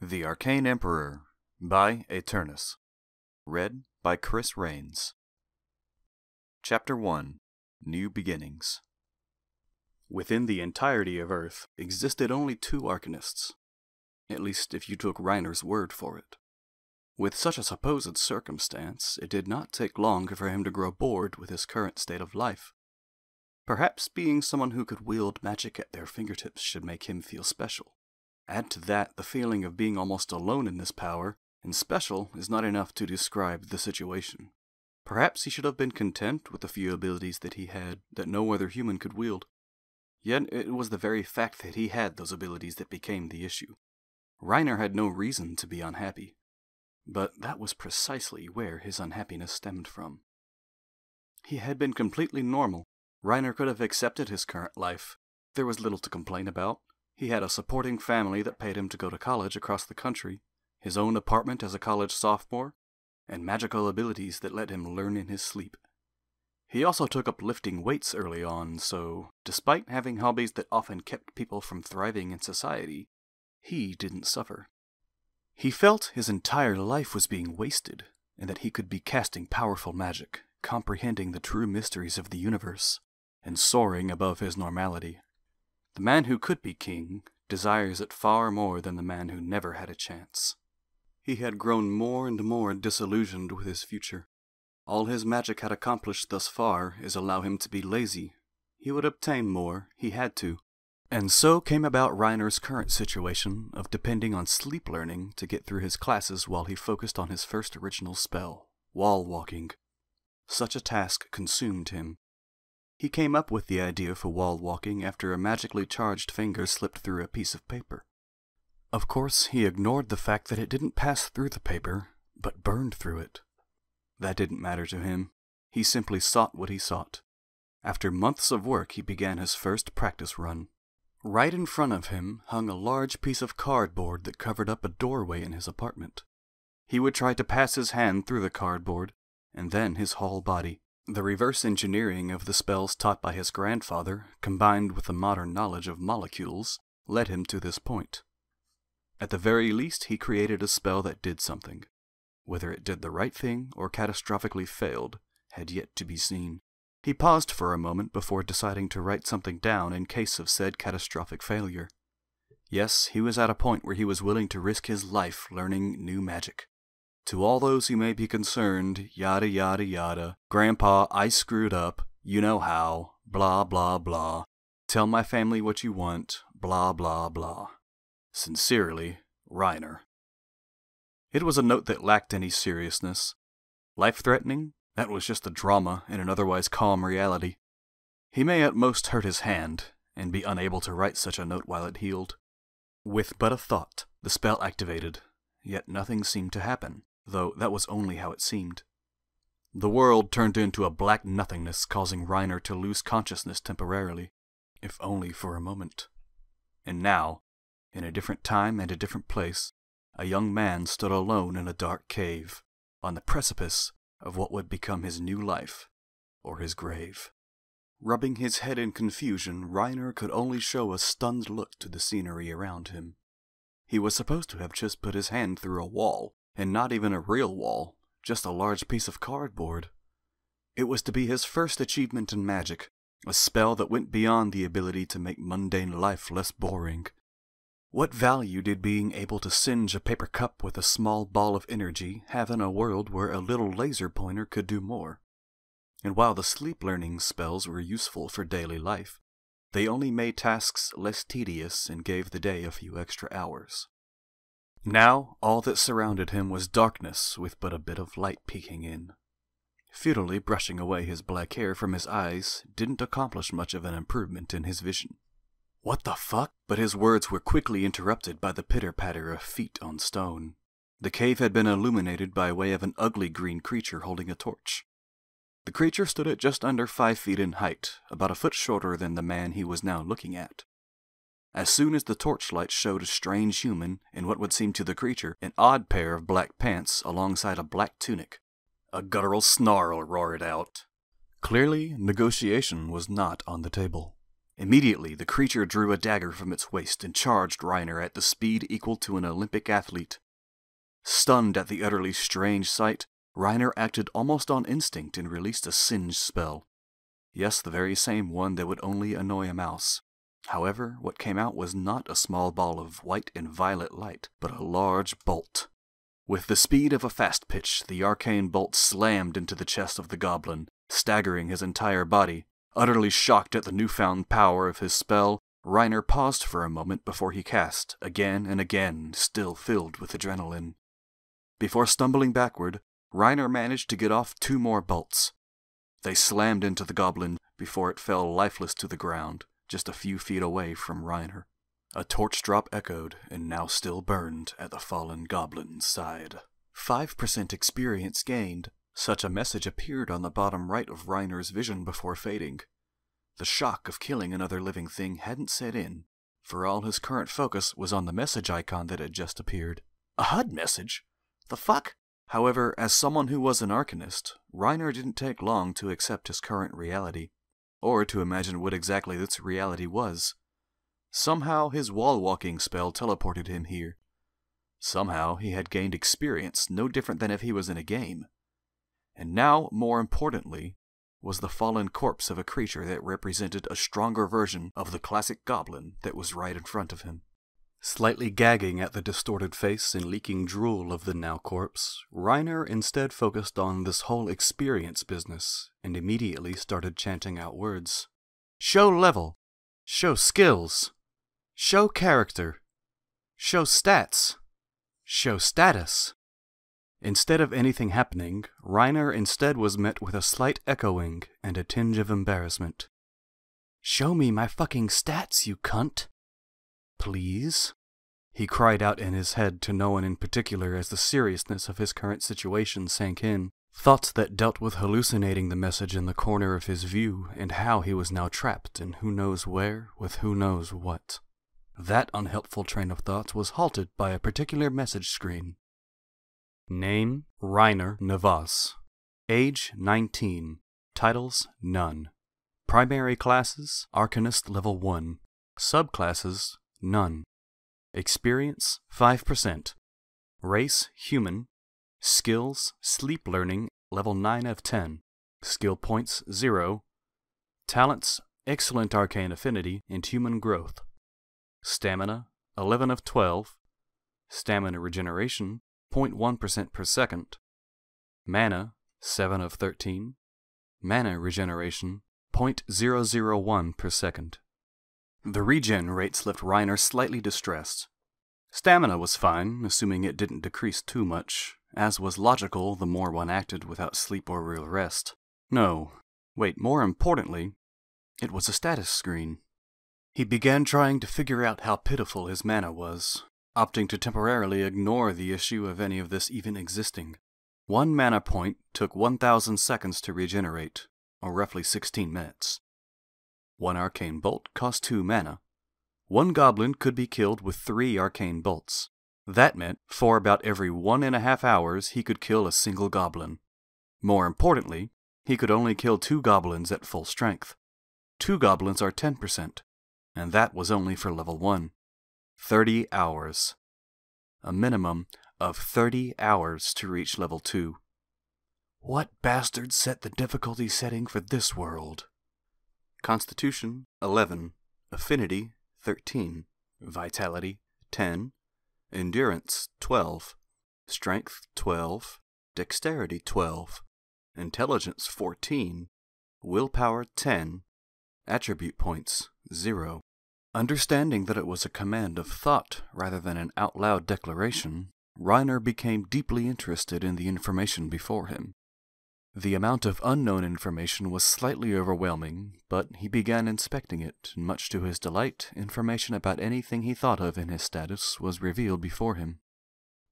The Arcane Emperor by Aternus. Read by Chris Reins. Chapter 1 New Beginnings. Within the entirety of Earth existed only two Arcanists, at least if you took Reiner's word for it. With such a supposed circumstance, it did not take long for him to grow bored with his current state of life. Perhaps being someone who could wield magic at their fingertips should make him feel special. Add to that the feeling of being almost alone in this power, and special is not enough to describe the situation. Perhaps he should have been content with the few abilities that he had that no other human could wield. Yet it was the very fact that he had those abilities that became the issue. Reiner had no reason to be unhappy, but that was precisely where his unhappiness stemmed from. He had been completely normal. Reiner could have accepted his current life. There was little to complain about. He had a supporting family that paid him to go to college across the country, his own apartment as a college sophomore, and magical abilities that let him learn in his sleep. He also took up lifting weights early on, so, despite having hobbies that often kept people from thriving in society, he didn't suffer. He felt his entire life was being wasted, and that he could be casting powerful magic, comprehending the true mysteries of the universe, and soaring above his normality. The man who could be king desires it far more than the man who never had a chance. He had grown more and more disillusioned with his future. All his magic had accomplished thus far is allow him to be lazy. He would obtain more, he had to. And so came about Reiner's current situation of depending on sleep learning to get through his classes while he focused on his first original spell, wall walking. Such a task consumed him, he came up with the idea for wall walking after a magically charged finger slipped through a piece of paper. Of course, he ignored the fact that it didn't pass through the paper, but burned through it. That didn't matter to him. He simply sought what he sought. After months of work, he began his first practice run. Right in front of him hung a large piece of cardboard that covered up a doorway in his apartment. He would try to pass his hand through the cardboard, and then his whole body. The reverse engineering of the spells taught by his grandfather, combined with the modern knowledge of molecules, led him to this point. At the very least, he created a spell that did something. Whether it did the right thing or catastrophically failed had yet to be seen. He paused for a moment before deciding to write something down in case of said catastrophic failure. Yes, he was at a point where he was willing to risk his life learning new magic. To all those who may be concerned, yada yada yada, Grandpa, I screwed up, you know how, blah blah blah. Tell my family what you want, blah blah blah. Sincerely, Reiner. It was a note that lacked any seriousness. Life threatening? That was just a drama in an otherwise calm reality. He may at most hurt his hand, and be unable to write such a note while it healed. With but a thought, the spell activated, yet nothing seemed to happen though that was only how it seemed. The world turned into a black nothingness, causing Reiner to lose consciousness temporarily, if only for a moment. And now, in a different time and a different place, a young man stood alone in a dark cave, on the precipice of what would become his new life, or his grave. Rubbing his head in confusion, Reiner could only show a stunned look to the scenery around him. He was supposed to have just put his hand through a wall, and not even a real wall, just a large piece of cardboard. It was to be his first achievement in magic, a spell that went beyond the ability to make mundane life less boring. What value did being able to singe a paper cup with a small ball of energy have in a world where a little laser pointer could do more? And while the sleep learning spells were useful for daily life, they only made tasks less tedious and gave the day a few extra hours. Now all that surrounded him was darkness with but a bit of light peeking in. Futilely brushing away his black hair from his eyes didn't accomplish much of an improvement in his vision. What the fuck? But his words were quickly interrupted by the pitter patter of feet on stone. The cave had been illuminated by way of an ugly green creature holding a torch. The creature stood at just under five feet in height, about a foot shorter than the man he was now looking at. As soon as the torchlight showed a strange human, in what would seem to the creature an odd pair of black pants alongside a black tunic, a guttural snarl roared out. Clearly, negotiation was not on the table. Immediately, the creature drew a dagger from its waist and charged Reiner at the speed equal to an Olympic athlete. Stunned at the utterly strange sight, Reiner acted almost on instinct and released a singe spell. Yes, the very same one that would only annoy a mouse. However, what came out was not a small ball of white and violet light, but a large bolt. With the speed of a fast pitch, the arcane bolt slammed into the chest of the goblin, staggering his entire body. Utterly shocked at the newfound power of his spell, Reiner paused for a moment before he cast, again and again, still filled with adrenaline. Before stumbling backward, Reiner managed to get off two more bolts. They slammed into the goblin before it fell lifeless to the ground, just a few feet away from Reiner. A torch drop echoed and now still burned at the fallen goblin's side. 5% experience gained. Such a message appeared on the bottom right of Reiner's vision before fading. The shock of killing another living thing hadn't set in, for all his current focus was on the message icon that had just appeared. A HUD message? The fuck? However, as someone who was an Arcanist, Reiner didn't take long to accept his current reality, or to imagine what exactly this reality was. Somehow his wall-walking spell teleported him here. Somehow he had gained experience no different than if he was in a game. And now, more importantly, was the fallen corpse of a creature that represented a stronger version of the classic goblin that was right in front of him. Slightly gagging at the distorted face and leaking drool of the now corpse, Reiner instead focused on this whole experience business and immediately started chanting out words. Show level. Show skills. Show character. Show stats. Show status. Instead of anything happening, Reiner instead was met with a slight echoing and a tinge of embarrassment. Show me my fucking stats, you cunt. Please? He cried out in his head to no one in particular as the seriousness of his current situation sank in. Thoughts that dealt with hallucinating the message in the corner of his view and how he was now trapped in who knows where with who knows what. That unhelpful train of thoughts was halted by a particular message screen. Name Reiner Navas. Age 19. Titles None. Primary classes Arcanist Level 1. Subclasses None. Experience 5%. Race Human. Skills Sleep Learning Level 9 of 10. Skill points 0. Talents Excellent Arcane Affinity and Human Growth. Stamina 11 of 12. Stamina Regeneration 0.1% per second. Mana 7 of 13. Mana Regeneration 0.001 per second. The regen rates left Reiner slightly distressed. Stamina was fine, assuming it didn't decrease too much, as was logical the more one acted without sleep or real rest. No, wait, more importantly, it was a status screen. He began trying to figure out how pitiful his mana was, opting to temporarily ignore the issue of any of this even existing. One mana point took 1,000 seconds to regenerate, or roughly 16 minutes. One arcane bolt cost 2 mana. One goblin could be killed with 3 arcane bolts. That meant for about every one and a half hours he could kill a single goblin. More importantly, he could only kill two goblins at full strength. Two goblins are 10%, and that was only for level 1. 30 hours. A minimum of 30 hours to reach level 2. What bastard set the difficulty setting for this world? Constitution 11, Affinity 13, Vitality 10, Endurance 12, Strength 12, Dexterity 12, Intelligence 14, Willpower 10, Attribute points 0. Understanding that it was a command of thought rather than an out loud declaration, Reiner became deeply interested in the information before him. The amount of unknown information was slightly overwhelming, but he began inspecting it, and much to his delight, information about anything he thought of in his status was revealed before him.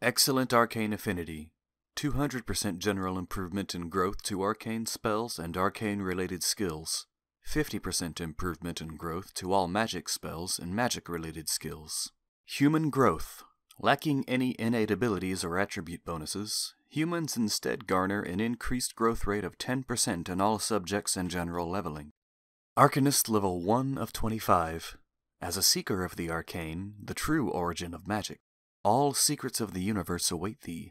Excellent Arcane Affinity 200% general improvement in growth to arcane spells and arcane related skills. 50% improvement in growth to all magic spells and magic related skills. Human growth. Lacking any innate abilities or attribute bonuses, humans instead garner an increased growth rate of 10% in all subjects and general leveling. Arcanist level 1 of 25. As a seeker of the arcane, the true origin of magic, all secrets of the universe await thee.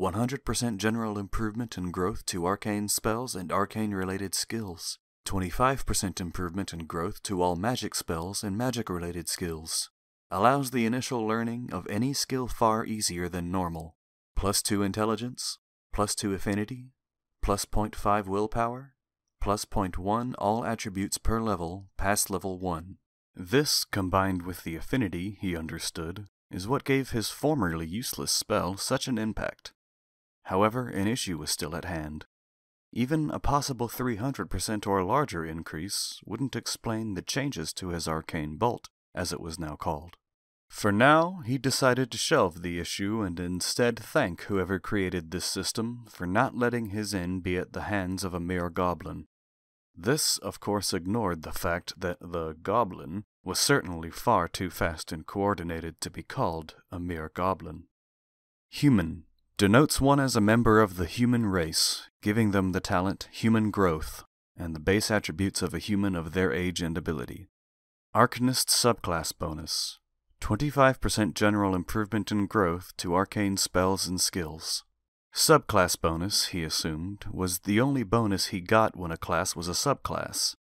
100% general improvement and growth to arcane spells and arcane related skills. 25% improvement and growth to all magic spells and magic related skills. Allows the initial learning of any skill far easier than normal. Plus 2 intelligence, plus 2 affinity, plus 0.5 willpower, plus 0.1 all attributes per level past level 1. This, combined with the affinity, he understood, is what gave his formerly useless spell such an impact. However, an issue was still at hand. Even a possible 300% or larger increase wouldn't explain the changes to his arcane bolt, as it was now called. For now, he decided to shelve the issue and instead thank whoever created this system for not letting his end be at the hands of a mere goblin. This, of course, ignored the fact that the goblin was certainly far too fast and coordinated to be called a mere goblin. Human denotes one as a member of the human race, giving them the talent human growth and the base attributes of a human of their age and ability. Arcanist subclass bonus 25% general improvement in growth to arcane spells and skills. Subclass bonus, he assumed, was the only bonus he got when a class was a subclass,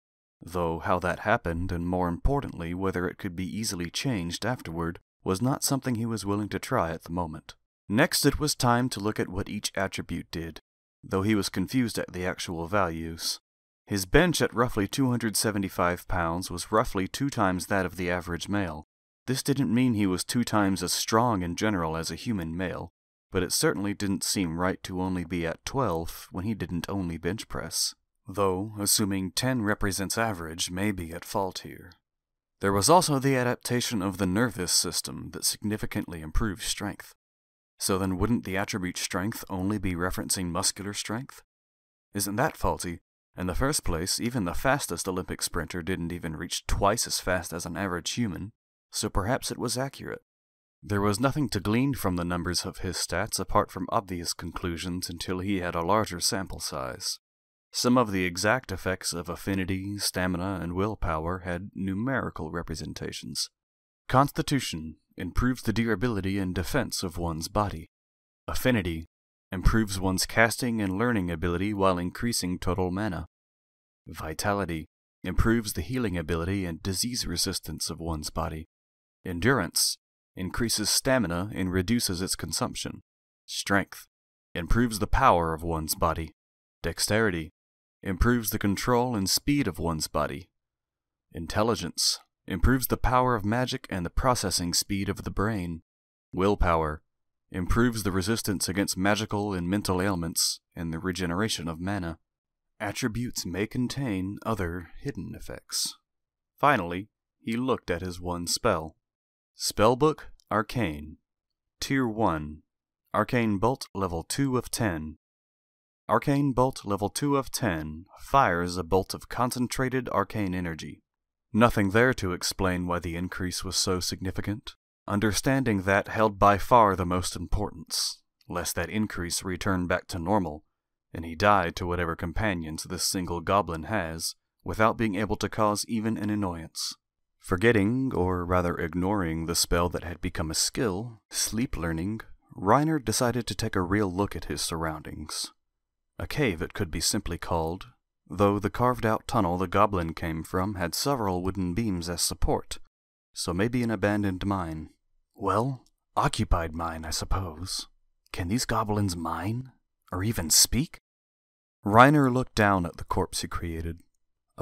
though how that happened, and more importantly, whether it could be easily changed afterward, was not something he was willing to try at the moment. Next, it was time to look at what each attribute did, though he was confused at the actual values. His bench at roughly 275 pounds was roughly two times that of the average male. This didn't mean he was two times as strong in general as a human male, but it certainly didn't seem right to only be at 12 when he didn't only bench press. Though, assuming 10 represents average, may be at fault here. There was also the adaptation of the nervous system that significantly improved strength. So then wouldn't the attribute strength only be referencing muscular strength? Isn't that faulty? In the first place, even the fastest Olympic sprinter didn't even reach twice as fast as an average human, so perhaps it was accurate. There was nothing to glean from the numbers of his stats apart from obvious conclusions until he had a larger sample size. Some of the exact effects of affinity, stamina, and willpower had numerical representations. Constitution improves the durability and defense of one's body. Affinity improves one's casting and learning ability while increasing total mana. Vitality improves the healing ability and disease resistance of one's body. Endurance increases stamina and reduces its consumption. Strength improves the power of one's body. Dexterity improves the control and speed of one's body. Intelligence improves the power of magic and the processing speed of the brain. Willpower improves the resistance against magical and mental ailments and the regeneration of mana. Attributes may contain other hidden effects. Finally, he looked at his one spell. Spellbook Arcane Tier 1 Arcane Bolt Level 2 of 10 Arcane Bolt Level 2 of 10 fires a bolt of concentrated arcane energy. Nothing there to explain why the increase was so significant. Understanding that held by far the most importance, lest that increase return back to normal, and he die to whatever companions this single goblin has, without being able to cause even an annoyance. Forgetting, or rather ignoring, the spell that had become a skill, sleep learning, Reiner decided to take a real look at his surroundings. A cave it could be simply called, though the carved out tunnel the goblin came from had several wooden beams as support, so maybe an abandoned mine. Well, occupied mine, I suppose. Can these goblins mine? Or even speak? Reiner looked down at the corpse he created.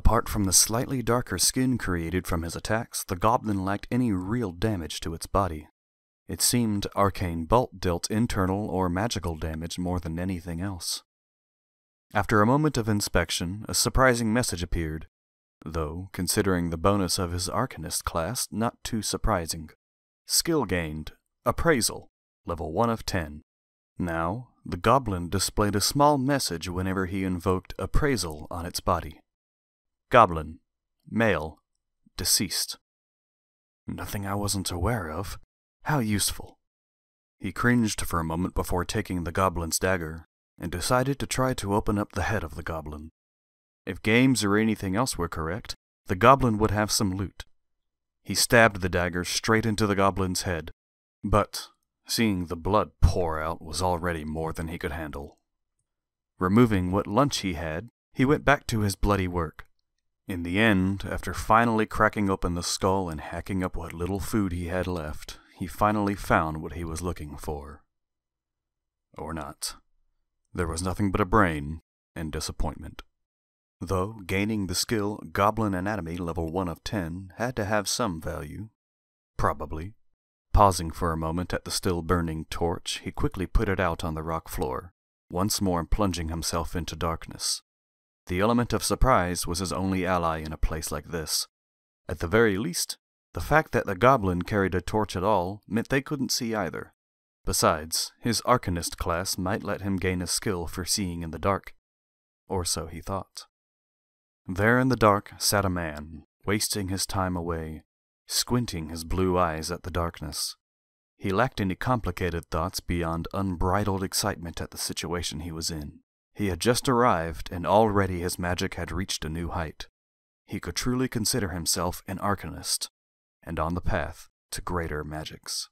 Apart from the slightly darker skin created from his attacks, the goblin lacked any real damage to its body. It seemed Arcane Bolt dealt internal or magical damage more than anything else. After a moment of inspection, a surprising message appeared, though, considering the bonus of his Arcanist class, not too surprising. Skill gained, Appraisal, level 1 of 10. Now, the goblin displayed a small message whenever he invoked Appraisal on its body. Goblin. Male. Deceased. Nothing I wasn't aware of. How useful. He cringed for a moment before taking the goblin's dagger, and decided to try to open up the head of the goblin. If games or anything else were correct, the goblin would have some loot. He stabbed the dagger straight into the goblin's head, but seeing the blood pour out was already more than he could handle. Removing what lunch he had, he went back to his bloody work. In the end, after finally cracking open the skull and hacking up what little food he had left, he finally found what he was looking for. Or not. There was nothing but a brain and disappointment. Though gaining the skill Goblin Anatomy level 1 of 10 had to have some value. Probably. Pausing for a moment at the still burning torch, he quickly put it out on the rock floor, once more plunging himself into darkness. The element of surprise was his only ally in a place like this. At the very least, the fact that the goblin carried a torch at all meant they couldn't see either. Besides, his Arcanist class might let him gain a skill for seeing in the dark. Or so he thought. There in the dark sat a man, wasting his time away, squinting his blue eyes at the darkness. He lacked any complicated thoughts beyond unbridled excitement at the situation he was in. He had just arrived, and already his magic had reached a new height. He could truly consider himself an arcanist, and on the path to greater magics.